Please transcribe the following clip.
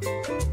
Bye.